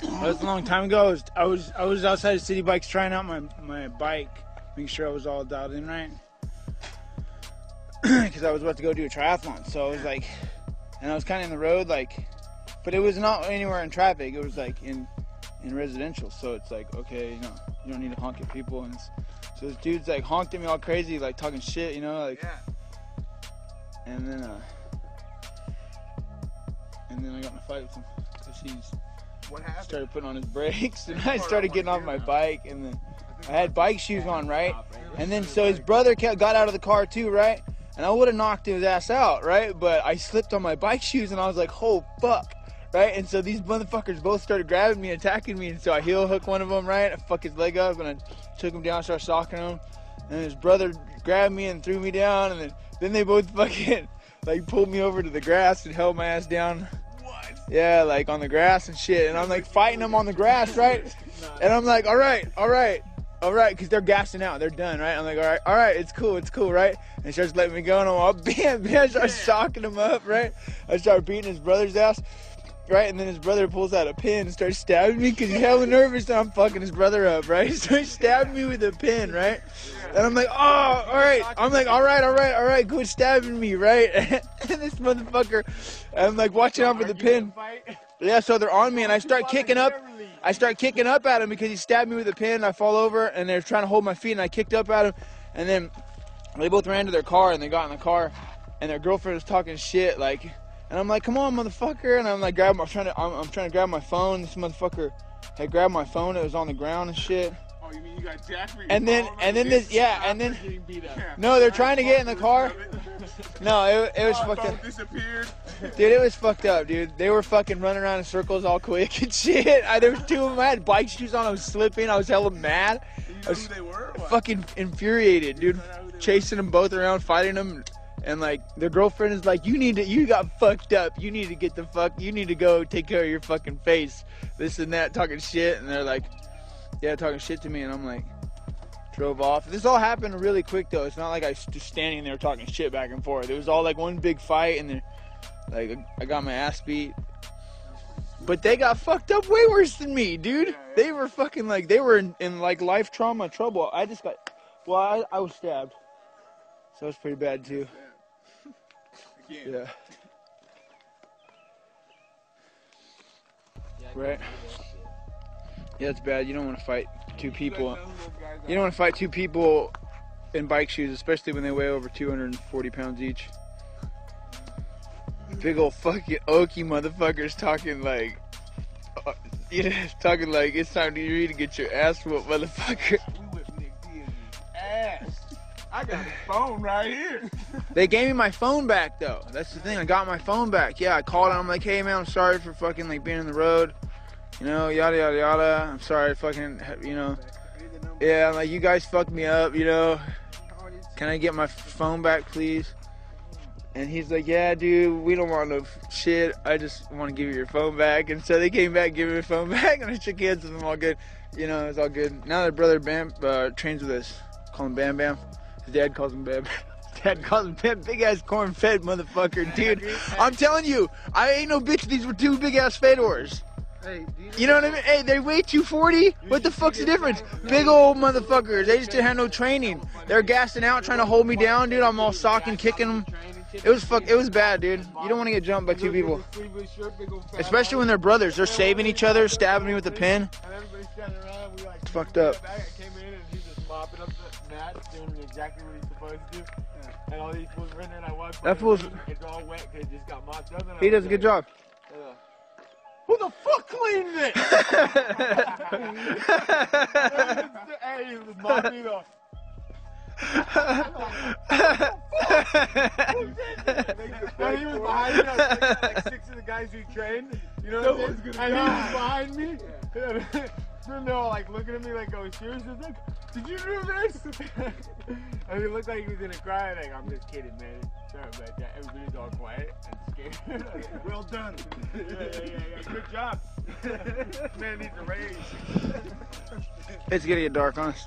That was a long time ago. I was, I was I was outside of City Bikes trying out my my bike, making sure I was all dialed in right. Because I was about to go do a triathlon, so I was like, and I was kind of in the road, like, but it was not anywhere in traffic. It was like in in residential, so it's like okay, you know, you don't need to honk at people, and so this dude's like honked at me all crazy, like talking shit, you know, like, yeah. and then uh, and then I got in a fight with him because he's what happened? started putting on his brakes, and I started getting off my bike, and then I had bike shoes on, right? And then so his brother got out of the car too, right? And I would have knocked his ass out, right? But I slipped on my bike shoes, and I was like, "Oh fuck!" Right? And so these motherfuckers both started grabbing me, attacking me, and so I heel hook one of them, right? I fuck his leg up, and I took him down, started socking him, and his brother grabbed me and threw me down, and then then they both fucking like pulled me over to the grass and held my ass down yeah, like on the grass and shit. And I'm like fighting them on the grass, right? And I'm like, all right, all right, all right, because they're gassing out. They're done, right? I'm like, all right, all right, it's cool, it's cool, right? And he starts letting me go, and I'm all, bam, bam, I start shocking him up, right? I start beating his brother's ass, right? And then his brother pulls out a pin and starts stabbing me because he's hella nervous and I'm fucking his brother up, right? So he stabbed me with a pin, right? And I'm like, oh, all right. I'm like, all right, all right, all right, quit stabbing me, right? and this motherfucker, I'm like watching out for the pin. Yeah, so they're on me and I start kicking up. I start kicking up at him because he stabbed me with a pin. And I fall over and they're trying to hold my feet and I kicked up at him. And then they both ran to their car and they got in the car and their girlfriend was talking shit like, and I'm like, come on, motherfucker. And I'm like, grab, I'm trying to, I'm, I'm trying to grab my phone. This motherfucker had grabbed my phone. It was on the ground and shit. Oh, you mean you got jacked And then, and then this, yeah, and then, no, they're trying to get in the car. No, it, it was oh, fucked up. disappeared. Dude, it was fucked up, dude. They were fucking running around in circles all quick and shit. I, there was two of them. I had bike shoes on. I was slipping. I was hella mad. I was fucking infuriated, dude. Chasing them both around, fighting them and like their girlfriend is like, "You need to, you got fucked up. You need to get the fuck. You need to go take care of your fucking face." This and that, talking shit, and they're like, "Yeah, talking shit to me," and I'm like, drove off. This all happened really quick though. It's not like I was just standing there talking shit back and forth. It was all like one big fight, and then like I got my ass beat. But they got fucked up way worse than me, dude. They were fucking like they were in, in like life trauma trouble. I just got, well, I, I was stabbed, so it was pretty bad too. Yeah. Right. Yeah, it's bad. You don't want to fight two people. You don't want to fight two people in bike shoes, especially when they weigh over 240 pounds each. Big old fucking oaky motherfuckers talking like, uh, you know, talking like it's time to you to get your ass whooped, motherfucker. Ass. I got a phone right here. They gave me my phone back though. That's the thing. I got my phone back. Yeah, I called and I'm like, hey man, I'm sorry for fucking like being in the road. You know, yada yada yada. I'm sorry, fucking, you know. Yeah, I'm like, you guys fucked me up. You know. Can I get my phone back, please? And he's like, yeah, dude, we don't want no shit. I just want to give you your phone back. And so they came back, gave me my phone back, and I shook hands with them all good. You know, it's all good. Now their brother Bam uh, trains with us. Call him Bam Bam. His dad calls him Bam. Dad calls him big ass corn fed motherfucker, dude. I'm telling you, I ain't no bitch. These were two big ass fedors. Hey, you, you know what I mean? Hey, they weigh 240. What the fuck's the difference? Big old motherfuckers. They just didn't have no training. They're gassing out, trying to hold me down, dude. I'm all socking, kicking them. It was fuck. It was bad, dude. You don't want to get jumped by two people, especially when they're brothers. They're saving each other, stabbing me with a pin. It's fucked up mopping up the mat, doing exactly what he's supposed to do. Yeah. And all these fools running, and I That fool's. It's all wet because it just got mopped up. he does a good job. Yeah. Who the fuck cleaned it? hey, it was mopping up. he was behind us, like, six of the guys who trained. You know what I'm saying? And he was behind me. Yeah. and they're all like looking at me like, oh, serious? Like, did you do this? and he looked like he was gonna cry. Like, I'm just kidding, man. Sorry about that. Everybody's all quiet and scared. well done. yeah, yeah, yeah, yeah. Good job. man needs a raise. it's getting dark on us.